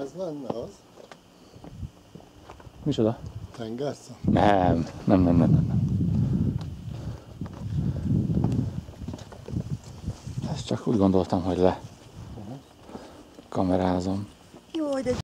Ez lenne az? Micsoda? Tengerszem? Nem, nem, nem, nem, nem. nem. Ezt csak úgy gondoltam, hogy le kamerázom.